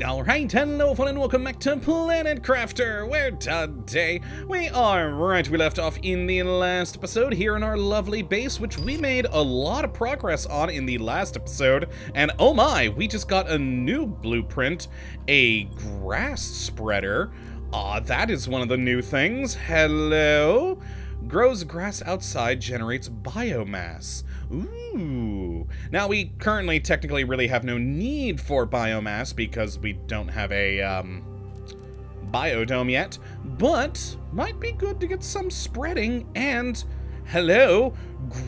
Alright, hello fun and welcome back to Planet Crafter, where today we are right we left off in the last episode here in our lovely base, which we made a lot of progress on in the last episode, and oh my, we just got a new blueprint, a grass spreader. Ah, that is one of the new things. Hello? Grows grass outside, generates biomass. Ooh. Now, we currently technically really have no need for biomass because we don't have a, um, biodome yet, but might be good to get some spreading and hello,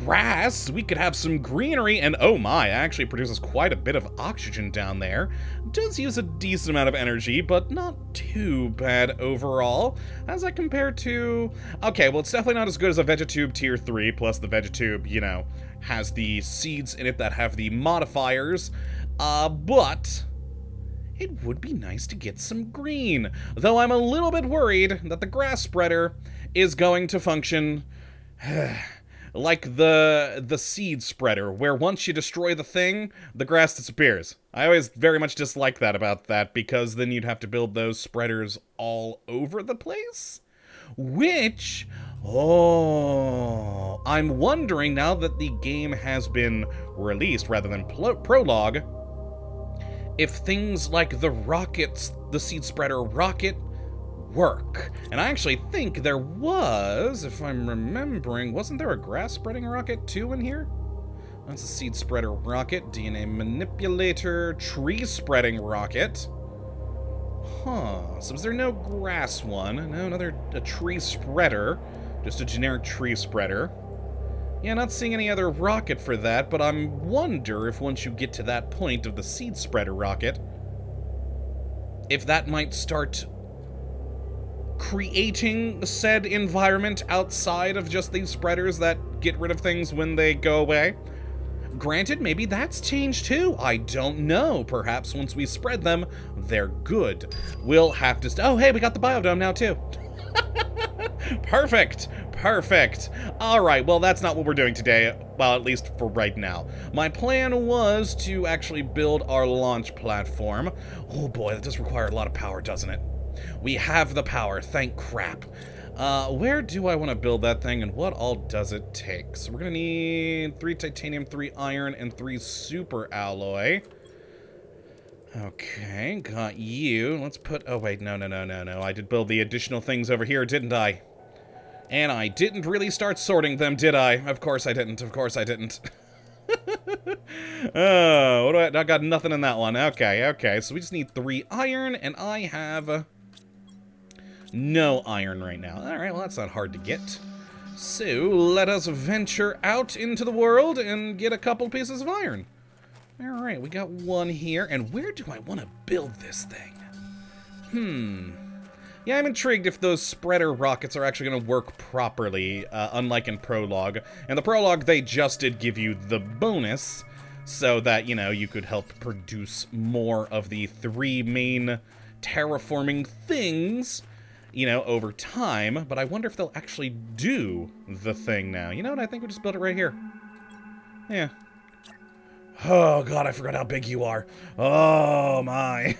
grass. We could have some greenery, and oh my, actually produces quite a bit of oxygen down there. Does use a decent amount of energy, but not too bad overall, as I compare to... Okay, well, it's definitely not as good as a Vegetube Tier 3, plus the Vegetube, you know, has the seeds in it that have the modifiers, uh, but it would be nice to get some green. Though I'm a little bit worried that the grass spreader is going to function like the the seed spreader, where once you destroy the thing, the grass disappears. I always very much dislike that about that, because then you'd have to build those spreaders all over the place. Which, oh, I'm wondering now that the game has been released rather than prologue, if things like the rockets, the seed spreader rocket, work. And I actually think there was, if I'm remembering, wasn't there a grass spreading rocket too in here? That's a seed spreader rocket, DNA manipulator, tree spreading rocket. Huh, so is there no grass one? No, another a tree spreader. Just a generic tree spreader. Yeah, not seeing any other rocket for that, but I wonder if once you get to that point of the seed spreader rocket, if that might start creating said environment outside of just these spreaders that get rid of things when they go away. Granted, maybe that's changed too. I don't know. Perhaps once we spread them, they're good. We'll have to... oh, hey, we got the biodome now too. Perfect. Perfect. All right, well, that's not what we're doing today. Well, at least for right now. My plan was to actually build our launch platform. Oh boy, that does require a lot of power, doesn't it? We have the power, thank crap. Uh, where do I want to build that thing, and what all does it take? So we're going to need three titanium, three iron, and three super alloy. Okay, got you. Let's put... Oh, wait, no, no, no, no, no. I did build the additional things over here, didn't I? And I didn't really start sorting them, did I? Of course I didn't. Of course I didn't. oh, what do I... I got nothing in that one. Okay, okay. So we just need three iron, and I have no iron right now. Alright, well that's not hard to get. So, let us venture out into the world and get a couple pieces of iron. Alright, we got one here, and where do I want to build this thing? Hmm. Yeah, I'm intrigued if those spreader rockets are actually going to work properly, uh, unlike in Prologue. In the Prologue, they just did give you the bonus, so that, you know, you could help produce more of the three main terraforming things you know, over time, but I wonder if they'll actually do the thing now. You know what? I think we'll just build it right here. Yeah. Oh, God, I forgot how big you are. Oh, my.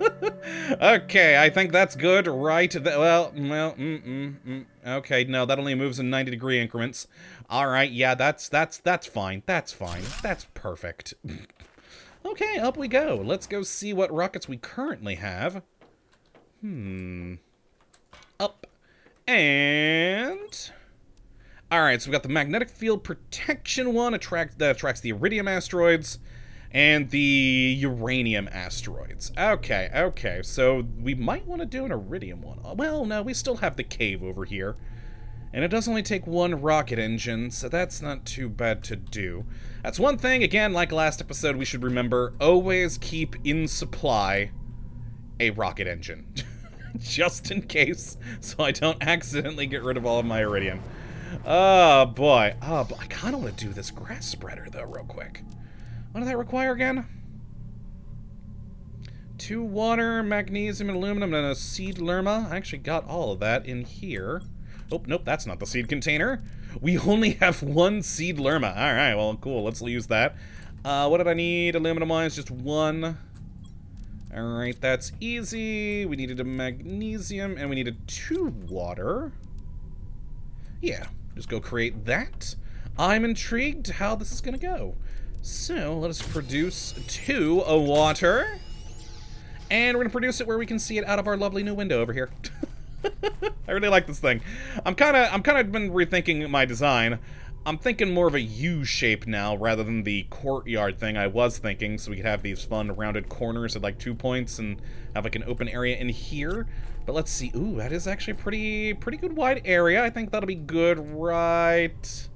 okay, I think that's good, right? Well, well, mm, mm, mm. Okay, no, that only moves in 90 degree increments. All right, yeah, that's, that's, that's fine. That's fine. That's perfect. okay, up we go. Let's go see what rockets we currently have. Hmm up. And... Alright, so we got the magnetic field protection one attract, that attracts the iridium asteroids and the uranium asteroids. Okay, okay, so we might want to do an iridium one. Uh, well, no, we still have the cave over here. And it does only take one rocket engine, so that's not too bad to do. That's one thing, again, like last episode, we should remember, always keep in supply a rocket engine. just in case, so I don't accidentally get rid of all of my iridium. Oh, boy. Oh, I kind of want to do this grass spreader, though, real quick. What does that require again? Two water, magnesium, and aluminum, and a seed Lirma. I actually got all of that in here. Oh, nope, that's not the seed container. We only have one seed Lirma. All right, well, cool. Let's use that. Uh, what did I need aluminum-wise? Just one. Alright, that's easy. We needed a magnesium, and we needed two water. Yeah, just go create that. I'm intrigued how this is to go. So, let us produce two a water. And we're to produce it where we can see it out of our lovely new window over here. I really like this thing. I'm kind of I'm kind of been rethinking my design. I'm thinking more of a U shape now rather than the courtyard thing I was thinking, so we could have these fun rounded corners at like two points and have like an open area in here. But let's see. Ooh, that is actually pretty pretty good wide area. I think that'll be good right...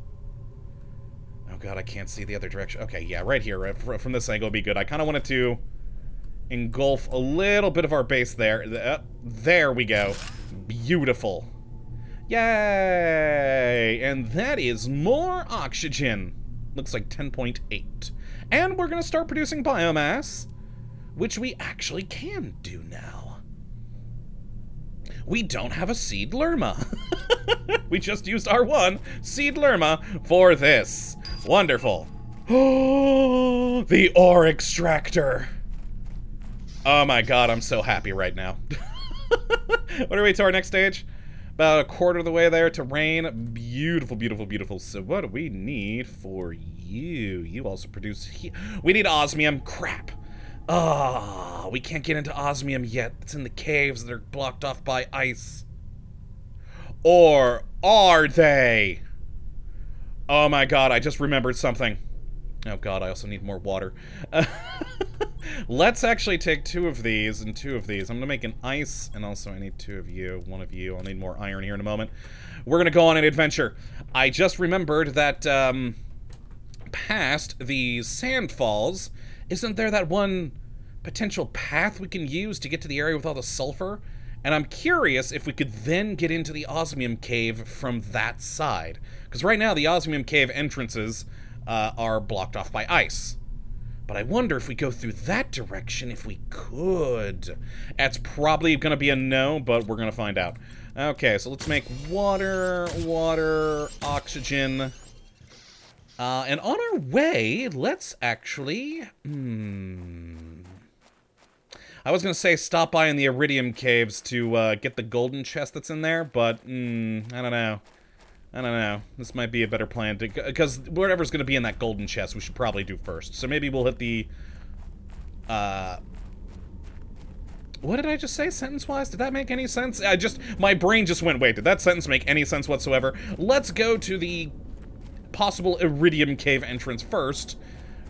Oh god, I can't see the other direction. Okay, yeah, right here, right, from this angle would be good. I kind of wanted to engulf a little bit of our base there. Uh, there we go. Beautiful. Yay! And that is more oxygen. Looks like 10.8. And we're going to start producing biomass, which we actually can do now. We don't have a seed Lirma. we just used our one seed Lirma for this. Wonderful. The ore extractor. Oh my god, I'm so happy right now. what are we to our next stage? About a quarter of the way there to rain. Beautiful, beautiful, beautiful. So what do we need for you? You also produce... We need osmium. Crap. Ah, oh, we can't get into osmium yet. It's in the caves that are blocked off by ice. Or are they? Oh my god, I just remembered something. Oh god, I also need more water. Let's actually take two of these and two of these. I'm gonna make an ice, and also I need two of you, one of you. I'll need more iron here in a moment. We're gonna go on an adventure. I just remembered that, um, past the sand falls, isn't there that one potential path we can use to get to the area with all the sulfur? And I'm curious if we could then get into the osmium cave from that side. Because right now, the osmium cave entrances uh, are blocked off by ice. But I wonder if we go through that direction, if we could. That's probably going to be a no, but we're going to find out. Okay, so let's make water, water, oxygen. Uh, and on our way, let's actually... Hmm... I was going to say stop by in the Iridium Caves to uh, get the golden chest that's in there, but mm, I don't know. I don't know. This might be a better plan to because whatever's going to be in that golden chest, we should probably do first. So maybe we'll hit the. Uh, what did I just say sentence-wise? Did that make any sense? I just my brain just went. Wait, did that sentence make any sense whatsoever? Let's go to the possible Iridium Cave entrance first.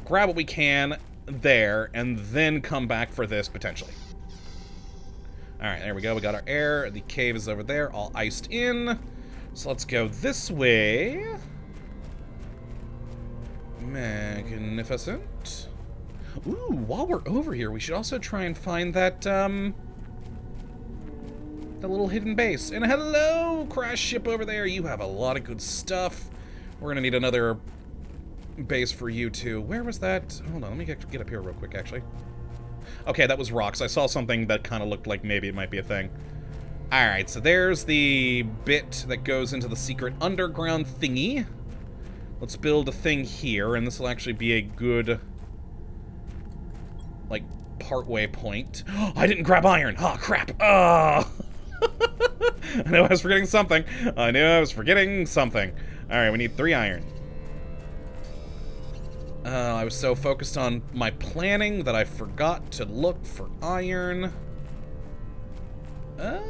Grab what we can there, and then come back for this potentially. All right, there we go. We got our air. The cave is over there, all iced in. So let's go this way. Magnificent. Ooh, while we're over here, we should also try and find that, um... The little hidden base. And hello, crash ship over there. You have a lot of good stuff. We're gonna need another base for you, too. Where was that? Hold on, let me get, get up here real quick, actually. Okay, that was rocks. I saw something that kind of looked like maybe it might be a thing. Alright, so there's the bit that goes into the secret underground thingy. Let's build a thing here, and this will actually be a good, like, partway point. I didn't grab iron! Oh, crap! Oh! I knew I was forgetting something. I knew I was forgetting something. Alright, we need three iron. Uh, I was so focused on my planning that I forgot to look for iron. Uh...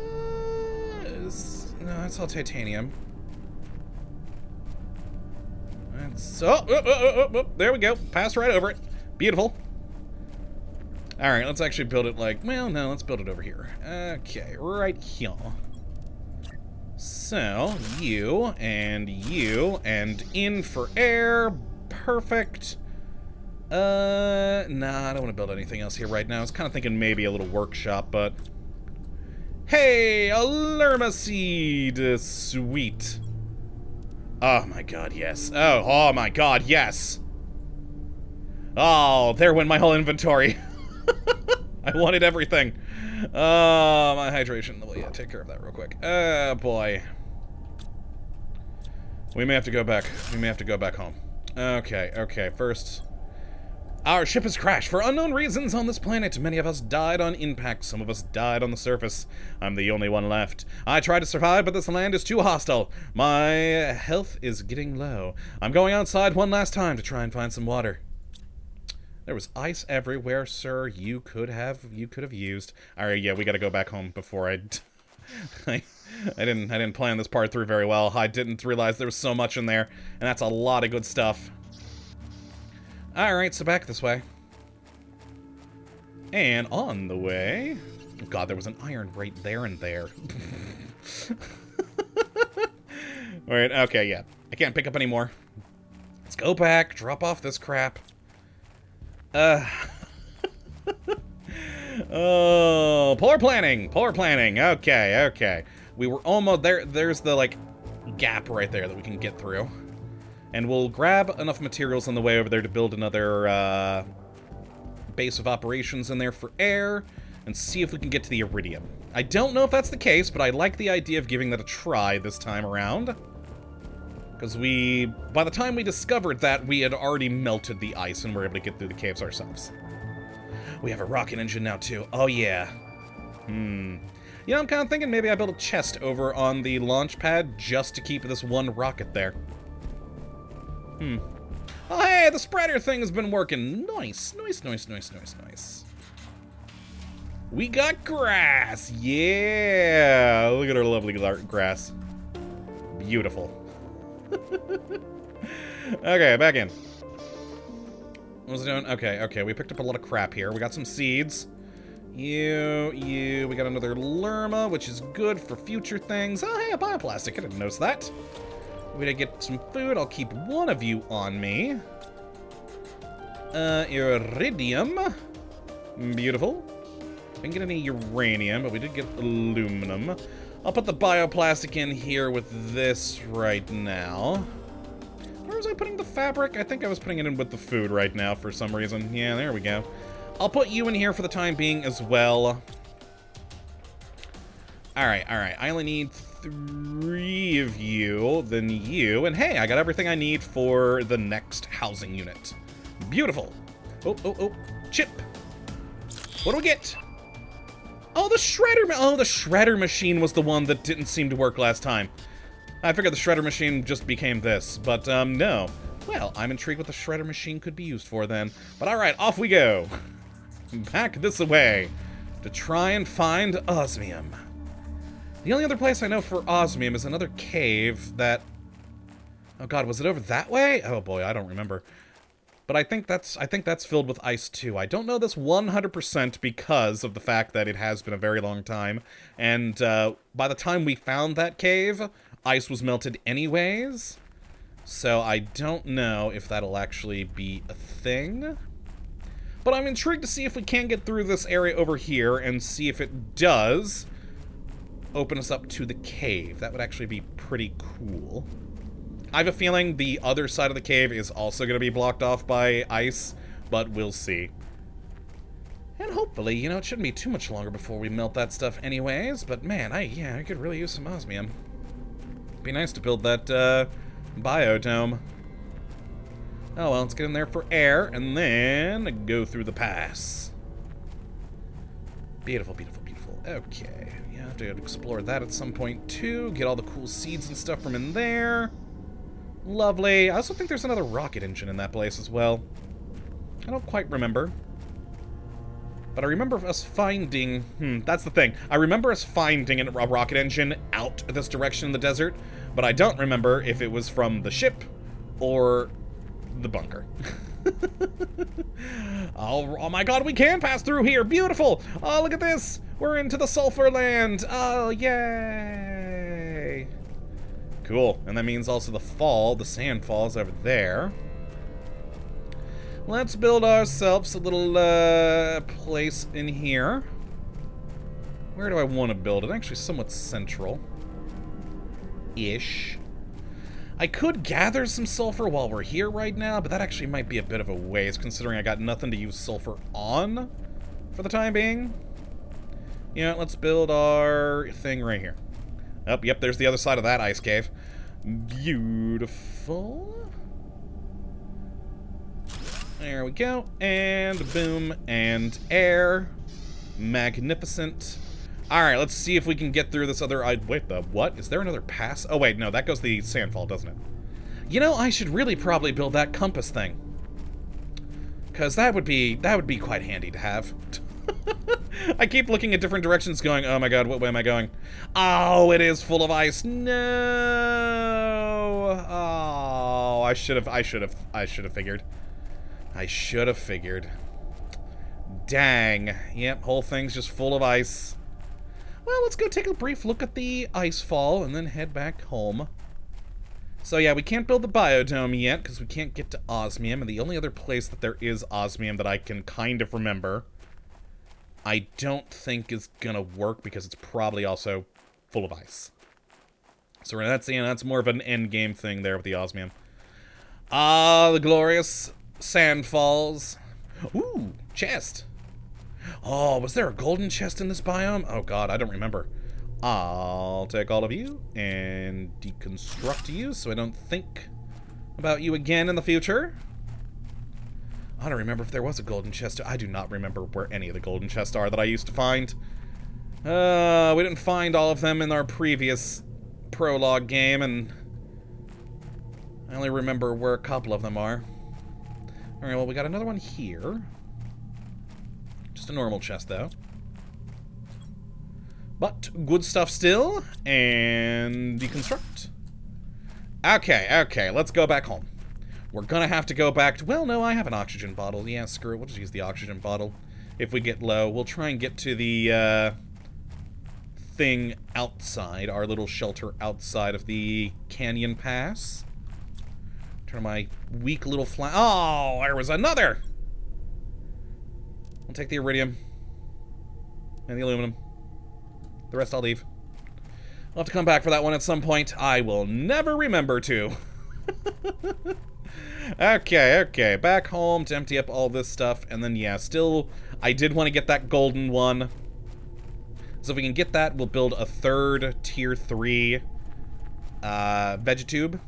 No, that's all titanium. Oh, oh, oh, oh, there we go. Passed right over it. Beautiful. Alright, let's actually build it like, well, no, let's build it over here. Okay, right here. So, you, and you, and in for air. Perfect. Uh, nah, I don't want to build anything else here right now. I was kind of thinking maybe a little workshop, but Hey, a Lirma seed! Sweet. Oh my god, yes. Oh, oh my god, yes! Oh, there went my whole inventory. I wanted everything. Oh, my hydration level. Yeah, take care of that real quick. Oh, boy. We may have to go back. We may have to go back home. Okay, okay. First, Our ship has crashed for unknown reasons on this planet. Many of us died on impact. Some of us died on the surface. I'm the only one left. I tried to survive, but this land is too hostile. My health is getting low. I'm going outside one last time to try and find some water. There was ice everywhere, sir. You could have you could have used. All right, yeah, we got to go back home before I, I I didn't I didn't plan this part through very well. I didn't realize there was so much in there, and that's a lot of good stuff. Alright, so back this way. And on the way... God, there was an iron right there and there. Alright, okay, yeah. I can't pick up anymore. Let's go back, drop off this crap. Uh... oh, poor planning, poor planning. Okay, okay. We were almost there. There's the, like, gap right there that we can get through. And we'll grab enough materials on the way over there to build another uh, base of operations in there for air and see if we can get to the iridium. I don't know if that's the case, but I like the idea of giving that a try this time around. Because we, by the time we discovered that, we had already melted the ice and were able to get through the caves ourselves. We have a rocket engine now, too. Oh, yeah. Hmm. You know, I'm kind of thinking maybe I build a chest over on the launch pad just to keep this one rocket there. Hmm. Oh, hey, the spreader thing has been working. Nice, nice, nice, nice, nice, nice. We got grass. Yeah. Look at our lovely grass. Beautiful. okay, back in. What was it doing? Okay, okay, we picked up a lot of crap here. We got some seeds. You, you, we got another Lirma, which is good for future things. Oh, hey, a bioplastic. I didn't notice that. We're gonna get some food. I'll keep one of you on me. Uh, iridium. Beautiful. Didn't get any uranium, but we did get aluminum. I'll put the bioplastic in here with this right now. Where was I putting the fabric? I think I was putting it in with the food right now for some reason. Yeah, there we go. I'll put you in here for the time being as well. Alright, alright. I only need three of you, then you, and hey, I got everything I need for the next housing unit. Beautiful. Oh, oh, oh, chip. What do we get? Oh, the shredder, oh, the shredder machine was the one that didn't seem to work last time. I figured the shredder machine just became this, but, um, no. Well, I'm intrigued what the shredder machine could be used for then. But alright, off we go. Back this way to try and find osmium. The only other place I know for osmium is another cave that... Oh god, was it over that way? Oh boy, I don't remember. But I think that's I think that's filled with ice too. I don't know this 100% because of the fact that it has been a very long time. And uh, by the time we found that cave, ice was melted anyways. So I don't know if that'll actually be a thing. But I'm intrigued to see if we can get through this area over here and see if it does open us up to the cave. That would actually be pretty cool. I have a feeling the other side of the cave is also going to be blocked off by ice, but we'll see. And hopefully, you know, it shouldn't be too much longer before we melt that stuff anyways, but man, I, yeah, I could really use some osmium. Be nice to build that, uh, biodome. Oh well, let's get in there for air, and then go through the pass. Beautiful, beautiful, Okay have to explore that at some point too. Get all the cool seeds and stuff from in there. Lovely. I also think there's another rocket engine in that place as well. I don't quite remember. But I remember us finding... Hmm, that's the thing. I remember us finding a rocket engine out this direction in the desert, but I don't remember if it was from the ship or the bunker. oh, oh my god, we can pass through here! Beautiful! Oh, look at this! We're into the sulfur land! Oh, yay! Cool. And that means also the fall, the sand falls over there. Let's build ourselves a little uh, place in here. Where do I want to build it? Actually, somewhat central. Ish. I could gather some sulfur while we're here right now, but that actually might be a bit of a waste, considering I got nothing to use sulfur on for the time being. You know, let's build our thing right here. Oh, yep, there's the other side of that ice cave. Beautiful. There we go. And boom. And air. Magnificent. Alright, let's see if we can get through this other... I, wait, the what? Is there another pass? Oh, wait, no, that goes the sandfall, doesn't it? You know, I should really probably build that compass thing. Because that would be... That would be quite handy to have. I keep looking at different directions going, oh my god, what way am I going? Oh, it is full of ice. No. Oh, I should have, I should have, I should have figured. I should have figured. Dang. Yep, whole thing's just full of ice. Well, let's go take a brief look at the ice fall and then head back home. So yeah, we can't build the biodome yet because we can't get to osmium, and the only other place that there is osmium that I can kind of remember I don't think is gonna work because it's probably also full of ice. So that's yeah, that's more of an end game thing there with the osmium. Ah, the glorious sand falls. Ooh, chest. Oh, was there a golden chest in this biome? Oh god, I don't remember. I'll take all of you and deconstruct you so I don't think about you again in the future. I don't remember if there was a golden chest. I do not remember where any of the golden chests are that I used to find. Uh, we didn't find all of them in our previous prologue game, and I only remember where a couple of them are. Alright, well, we got another one here. Just a normal chest, though. But good stuff still, and deconstruct. Okay, okay, let's go back home. We're gonna have to go back to... Well, no, I have an oxygen bottle. Yeah, screw it. We'll just use the oxygen bottle. If we get low, we'll try and get to the uh, thing outside, our little shelter outside of the canyon pass. Turn my weak little flat... Oh, there was another! I'll take the iridium. And the aluminum. The rest I'll leave. I'll have to come back for that one at some point. I will never remember to. okay, okay. Back home to empty up all this stuff. And then, yeah, still, I did want to get that golden one. So if we can get that, we'll build a third tier 3 uh, Vegetube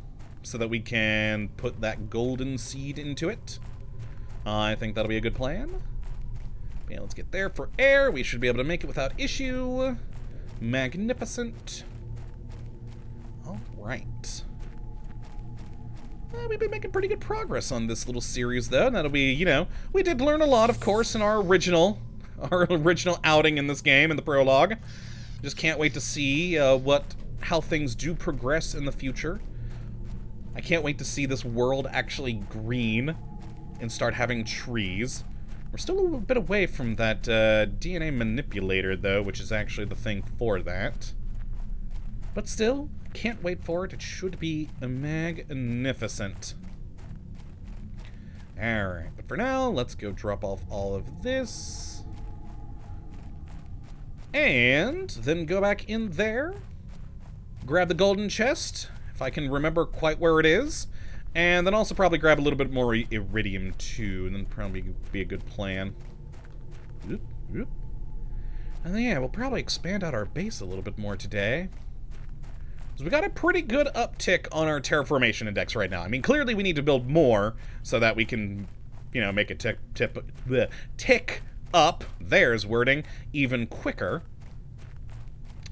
so that we can put that golden seed into it. Uh, I think that'll be a good plan. Yeah, let's get there for air. We should be able to make it without issue. Magnificent. All right. Uh, we've been making pretty good progress on this little series, though. And that'll be, you know, we did learn a lot, of course, in our original, our original outing in this game in the prologue. Just can't wait to see uh, what, how things do progress in the future. I can't wait to see this world actually green and start having trees. We're still a little bit away from that uh, DNA manipulator, though, which is actually the thing for that. But still, can't wait for it. It should be magnificent. Alright, but for now, let's go drop off all of this. And then go back in there. Grab the golden chest, if I can remember quite where it is. And then also probably grab a little bit more iridium too, and then probably be a good plan. Oop, oop. And then yeah, we'll probably expand out our base a little bit more today. So we got a pretty good uptick on our terraformation index right now. I mean, clearly we need to build more so that we can, you know, make it tick, tip, bleh, tick up, there's wording, even quicker.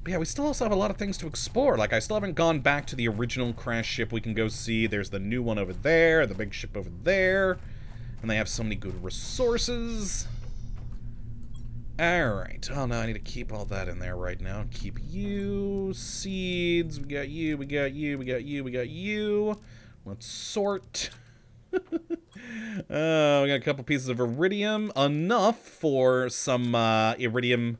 But yeah, we still also have a lot of things to explore. Like, I still haven't gone back to the original crash ship we can go see. There's the new one over there, the big ship over there. And they have so many good resources. Alright, oh no, I need to keep all that in there right now. Keep you, seeds, we got you, we got you, we got you, we got you. Let's sort. uh, we got a couple pieces of iridium, enough for some uh, iridium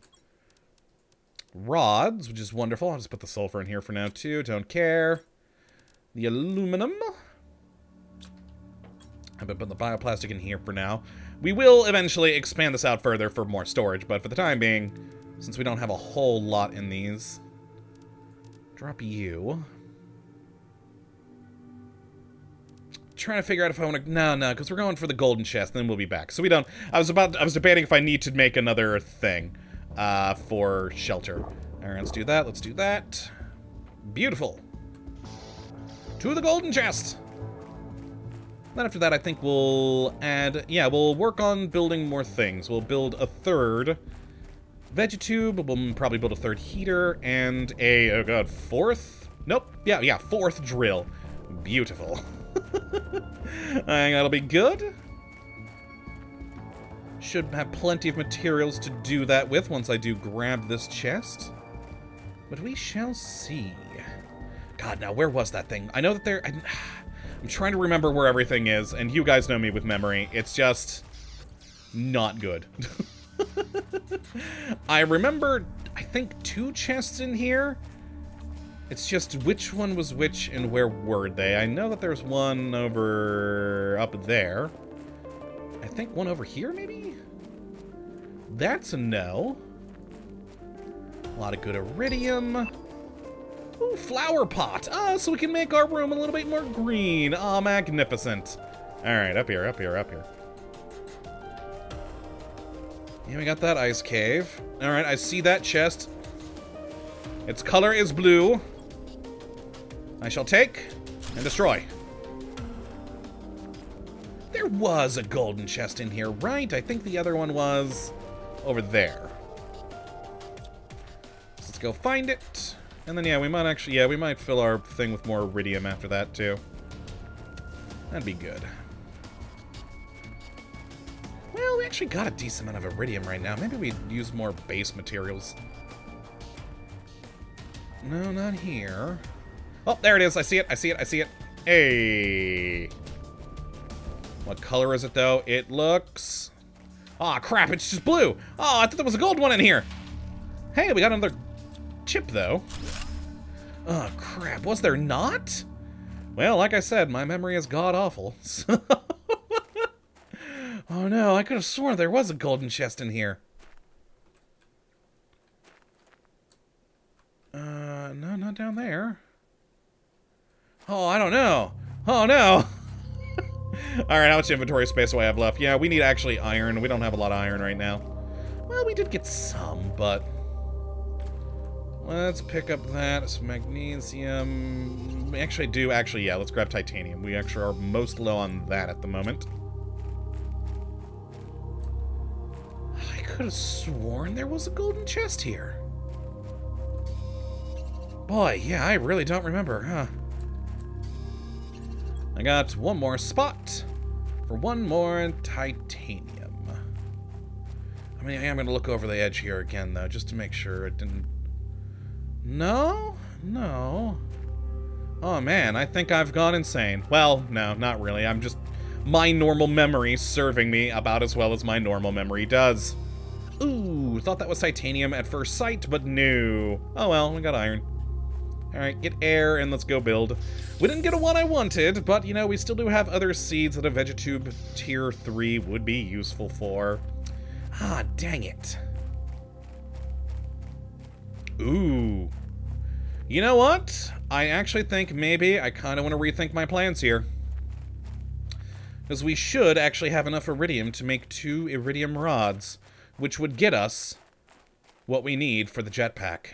rods, which is wonderful. I'll just put the sulfur in here for now too, don't care. The aluminum. I've been putting the bioplastic in here for now. We will eventually expand this out further for more storage, but for the time being, since we don't have a whole lot in these, drop you. Trying to figure out if I want to... No, no, because we're going for the golden chest, then we'll be back. So we don't... I was about... I was debating if I need to make another thing uh, for shelter. All right, let's do that. Let's do that. Beautiful. To the golden chest. Then after that, I think we'll add... Yeah, we'll work on building more things. We'll build a third Vegetube. We'll probably build a third heater and a... Oh, God, fourth? Nope. Yeah, yeah, fourth drill. Beautiful. I think that'll be good. Should have plenty of materials to do that with once I do grab this chest. But we shall see. God, now, where was that thing? I know that there... I, I'm trying to remember where everything is, and you guys know me with memory. It's just... not good. I remember, I think, two chests in here. It's just which one was which and where were they. I know that there's one over up there. I think one over here, maybe? That's a no. A lot of good iridium. Flower pot. Oh, so we can make our room a little bit more green. Oh, magnificent. All right, up here, up here, up here. Yeah, we got that ice cave. All right, I see that chest. Its color is blue. I shall take and destroy. There was a golden chest in here, right? I think the other one was over there. Let's go find it. And then, yeah, we might actually, yeah, we might fill our thing with more iridium after that, too. That'd be good. Well, we actually got a decent amount of iridium right now. Maybe we use more base materials. No, not here. Oh, there it is. I see it. I see it. I see it. Hey. What color is it, though? It looks... Aw, oh, crap. It's just blue. Oh, I thought there was a gold one in here. Hey, we got another chip, though. Oh, crap. Was there not? Well, like I said, my memory is god-awful. oh, no. I could have sworn there was a golden chest in here. Uh, no, not down there. Oh, I don't know. Oh, no. Alright, how much inventory space do I have left? Yeah, we need actually iron. We don't have a lot of iron right now. Well, we did get some, but... Let's pick up that. Some magnesium. We actually do, actually, yeah, let's grab titanium. We actually are most low on that at the moment. I could have sworn there was a golden chest here. Boy, yeah, I really don't remember, huh? I got one more spot for one more titanium. I mean, I am going to look over the edge here again, though, just to make sure it didn't... No? No. Oh, man, I think I've gone insane. Well, no, not really. I'm just... My normal memory serving me about as well as my normal memory does. Ooh, thought that was titanium at first sight, but no. Oh well, we got iron. Alright, get air and let's go build. We didn't get a one I wanted, but, you know, we still do have other seeds that a Vegetube Tier 3 would be useful for. Ah, dang it. Ooh. You know what? I actually think maybe I kind of want to rethink my plans here. Because we should actually have enough iridium to make two iridium rods, which would get us what we need for the jetpack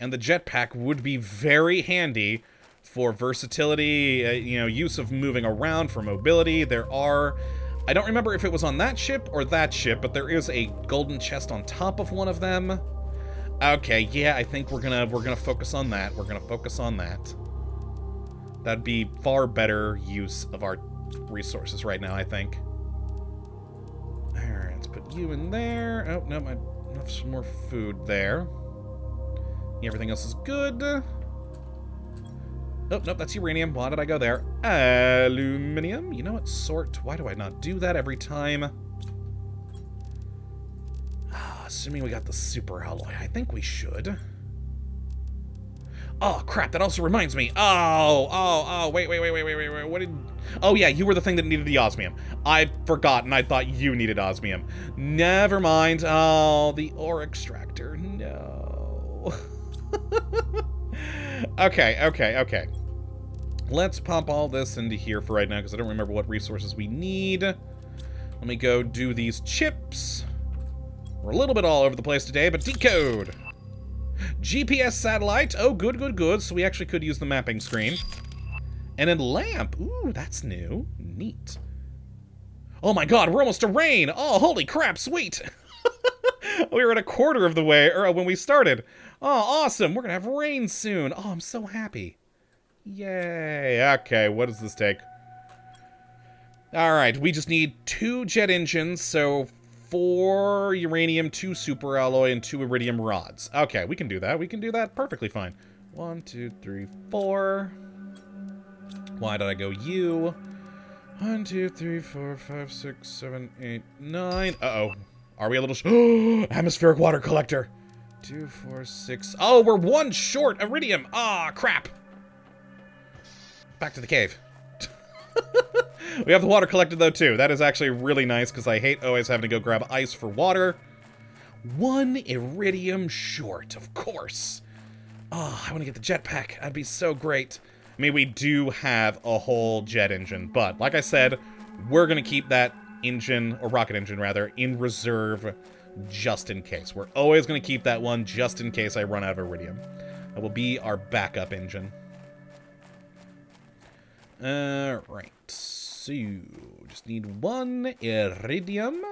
and the jetpack would be very handy for versatility, uh, you know, use of moving around for mobility. There are, I don't remember if it was on that ship or that ship, but there is a golden chest on top of one of them. Okay, yeah, I think we're gonna we're gonna focus on that. We're gonna focus on that. That'd be far better use of our resources right now, I think. Alright, let's put you in there. Oh, no, I have some more food there. Everything else is good. Oh, nope, that's uranium. Why did I go there? Aluminium? You know what sort? Why do I not do that every time? Assuming we got the super alloy. I think we should. Oh, crap, that also reminds me. Oh, oh, oh, wait, wait, wait, wait, wait, wait. What did... Oh, yeah, you were the thing that needed the osmium. I'd forgotten. I thought you needed osmium. Never mind. Oh, the ore extractor. No. okay, okay, okay. Let's pop all this into here for right now, because I don't remember what resources we need. Let me go do these chips. We're a little bit all over the place today, but decode. GPS satellite. Oh, good, good, good. So we actually could use the mapping screen. And then lamp. Ooh, that's new. Neat. Oh my god, we're almost to rain! Oh, holy crap, sweet! we were at a quarter of the way or uh, when we started. Oh, awesome! We're gonna have rain soon. Oh, I'm so happy. Yay. Okay, what does this take? Alright, we just need two jet engines, so four uranium, two super alloy, and two iridium rods. Okay, we can do that. We can do that perfectly fine. One, two, three, four. Why did I go you? One, two, three, four, five, six, seven, eight, nine. Uh-oh. Are we a little... sh- Atmospheric water collector. Two, four, six. Oh, we're one short iridium. Ah, crap. Back to the cave. We have the water collected, though, too. That is actually really nice, because I hate always having to go grab ice for water. One iridium short, of course. Oh, I want to get the jetpack. That'd be so great. I mean, we do have a whole jet engine, but like I said, we're going to keep that engine, or rocket engine, rather, in reserve just in case. We're always going to keep that one just in case I run out of iridium. That will be our backup engine. Alright, so just need one iridium.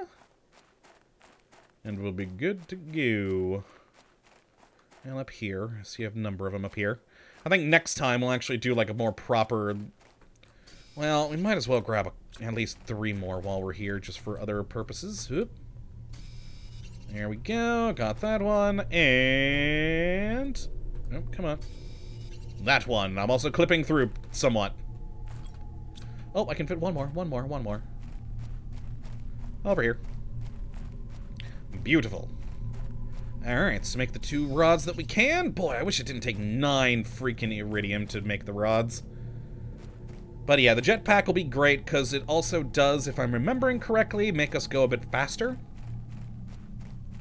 And we'll be good to go. And up here, so you have a number of them up here. I think next time we'll actually do like a more proper... Well, we might as well grab a, at least three more while we're here, just for other purposes. Oop. There we go, got that one, and... Oh, come on. That one. I'm also clipping through somewhat. Oh, I can fit one more, one more, one more. Over here. Beautiful. Alright, so make the two rods that we can. Boy, I wish it didn't take nine freaking iridium to make the rods. But yeah, the jetpack will be great because it also does, if I'm remembering correctly, make us go a bit faster.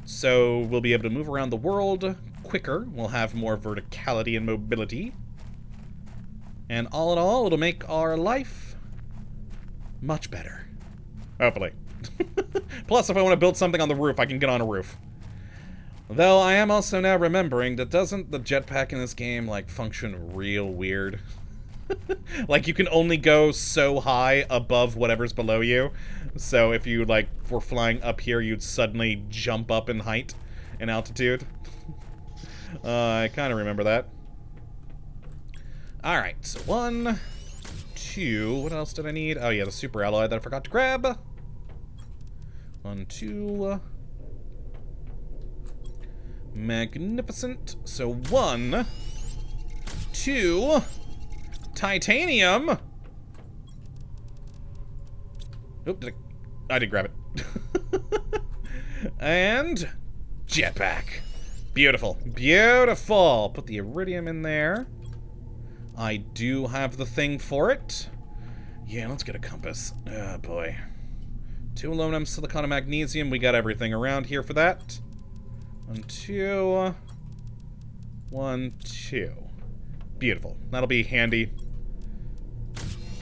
So we'll be able to move around the world quicker. We'll have more verticality and mobility. And all in all, it'll make our life much better. Hopefully. Plus, if I want to build something on the roof, I can get on a roof. Though I am also now remembering that doesn't the jetpack in this game, like, function real weird? like, you can only go so high above whatever's below you. So if you, like, were flying up here, you'd suddenly jump up in height and altitude. uh, I kind of remember that. Alright, so one, two. What else did I need? Oh, yeah, the super alloy that I forgot to grab. One, two. Magnificent. So one, two, titanium. Oop, did I, I did grab it. and jetpack. Beautiful. Beautiful. Put the iridium in there. I do have the thing for it. Yeah, let's get a compass. Oh, boy. Two aluminum, silicon, and magnesium. We got everything around here for that. One, two. One, two. Beautiful. That'll be handy.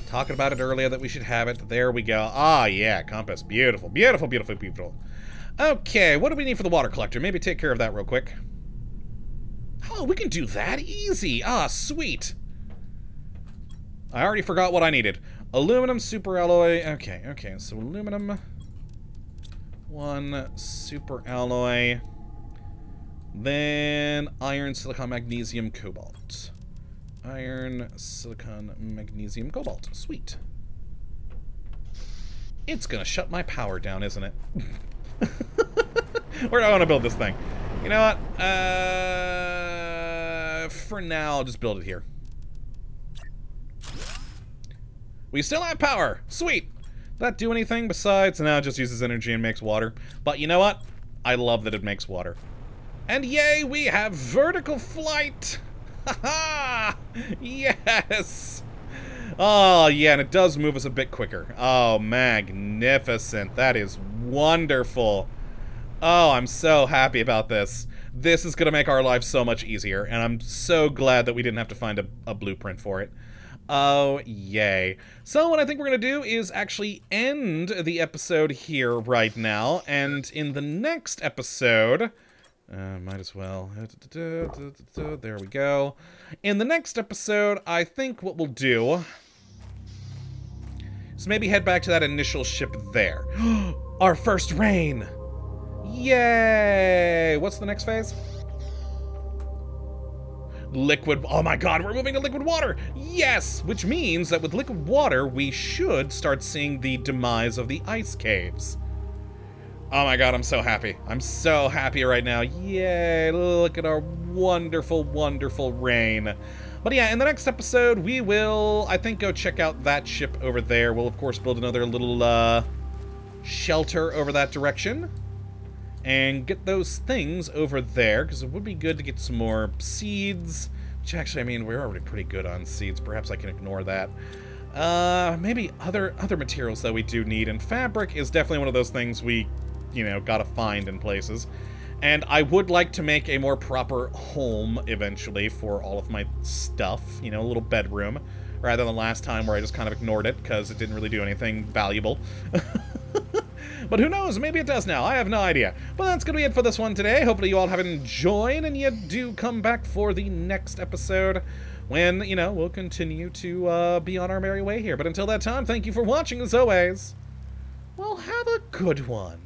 Talking about it earlier that we should have it. There we go. Ah, yeah, compass. Beautiful, beautiful, beautiful, beautiful. Okay, what do we need for the water collector? Maybe take care of that real quick. Oh, we can do that easy. Ah, sweet. I already forgot what I needed. Aluminum super alloy. Okay, okay. So aluminum. One super alloy. Then iron, silicon, magnesium, cobalt. Iron, silicon, magnesium, cobalt. Sweet. It's gonna shut my power down, isn't it? Where do I want to build this thing? You know what? Uh, for now, I'll just build it here. We still have power. Sweet. That do anything besides now it just uses energy and makes water. But you know what? I love that it makes water. And yay, we have vertical flight. Ha ha! yes. Oh, yeah, and it does move us a bit quicker. Oh, magnificent. That is wonderful. Oh, I'm so happy about this. This is going to make our life so much easier, and I'm so glad that we didn't have to find a, a blueprint for it. Oh, yay. So what I think we're going to do is actually end the episode here right now, and in the next episode... Uh, might as well. There we go. In the next episode, I think what we'll do is maybe head back to that initial ship there. Our first rain! Yay! What's the next phase? Liquid. Oh my god, we're moving to liquid water! Yes! Which means that with liquid water, we should start seeing the demise of the ice caves. Oh my god, I'm so happy. I'm so happy right now. Yay! Look at our wonderful, wonderful rain. But yeah, in the next episode, we will, I think, go check out that ship over there. We'll, of course, build another little uh, shelter over that direction. And get those things over there, because it would be good to get some more seeds. Which actually, I mean, we're already pretty good on seeds. Perhaps I can ignore that. Uh, maybe other other materials that we do need. And fabric is definitely one of those things we, you know, gotta find in places. And I would like to make a more proper home eventually for all of my stuff, you know, a little bedroom, rather than the last time where I just kind of ignored it because it didn't really do anything valuable. but who knows, maybe it does now, I have no idea. But that's going to be it for this one today. Hopefully you all have enjoyed and you do come back for the next episode when, you know, we'll continue to uh, be on our merry way here. But until that time, thank you for watching as always. Well, have a good one.